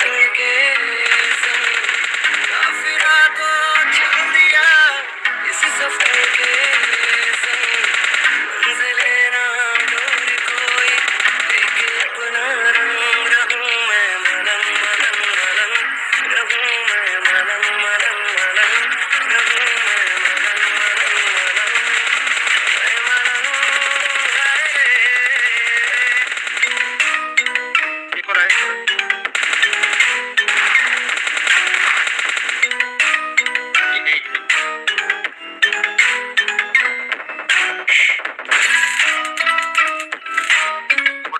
forget.